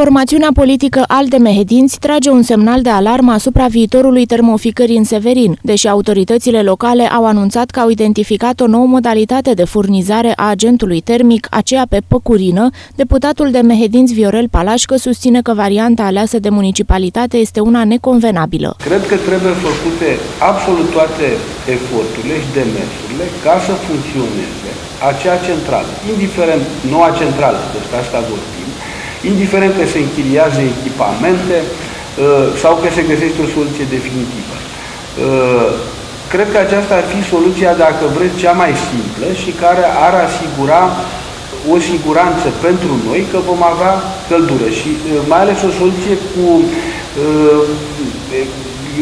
Formațiunea politică Alde Mehedinți trage un semnal de alarmă asupra viitorului termoficării în Severin, deși autoritățile locale au anunțat că au identificat o nouă modalitate de furnizare a agentului termic, aceea pe păcurină, deputatul de Mehedinți Viorel Palașcă susține că varianta aleasă de municipalitate este una neconvenabilă. Cred că trebuie făcute absolut toate eforturile și demersurile ca să funcționeze acea centrală, indiferent noua centrală, despre asta vorbim, indiferent că se închiriază echipamente uh, sau că se găsește o soluție definitivă. Uh, cred că aceasta ar fi soluția, dacă vreți, cea mai simplă și care ar asigura o siguranță pentru noi că vom avea căldură și uh, mai ales o soluție cu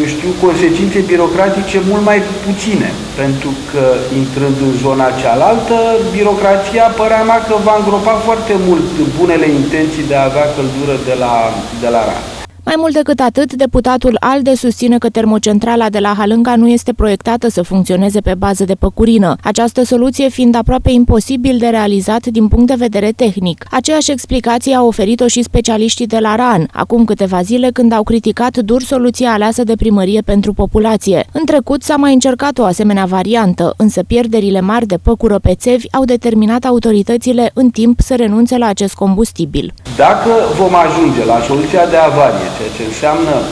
eu știu, consecințe birocratice mult mai puține, pentru că intrând în zona cealaltă, birocrația părea mea că va îngropa foarte mult bunele intenții de a avea căldură de la, de la RAN. Mai mult decât atât, deputatul ALDE susține că termocentrala de la Halânga nu este proiectată să funcționeze pe bază de păcurină, această soluție fiind aproape imposibil de realizat din punct de vedere tehnic. Aceeași explicație a oferit-o și specialiștii de la RAN, acum câteva zile când au criticat dur soluția aleasă de primărie pentru populație. În trecut s-a mai încercat o asemenea variantă, însă pierderile mari de păcură pe țevi au determinat autoritățile în timp să renunțe la acest combustibil. Dacă vom ajunge la soluția de avarie, ceea ce înseamnă uh,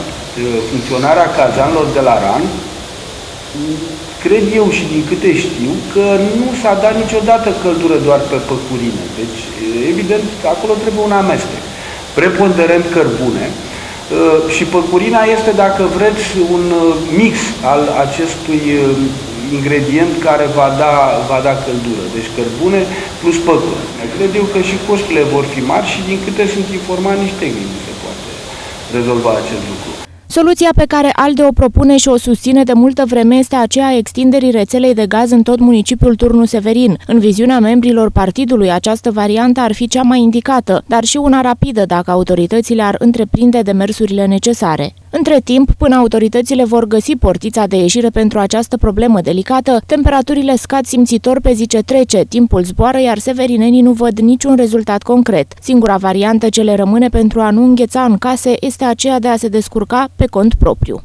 funcționarea cazanelor de la RAN, cred eu și din câte știu că nu s-a dat niciodată căldură doar pe păcurine. Deci, evident, acolo trebuie un amestec. Preponderent cărbune uh, și păcurina este, dacă vreți, un uh, mix al acestui ingredient care va da, va da căldură. Deci cărbune plus păcură. Cred eu că și costurile vor fi mari și din câte sunt informat nici tehnic se poate rezolva acest lucru. Soluția pe care ALDE o propune și o susține de multă vreme este aceea a extinderii rețelei de gaz în tot municipiul Turnu Severin. În viziunea membrilor partidului, această variantă ar fi cea mai indicată, dar și una rapidă dacă autoritățile ar întreprinde demersurile necesare. Între timp, până autoritățile vor găsi portița de ieșire pentru această problemă delicată, temperaturile scad simțitor pe zi ce trece, timpul zboară, iar severinenii nu văd niciun rezultat concret. Singura variantă ce le rămâne pentru a nu îngheța în case este aceea de a se descurca pe cont propriu.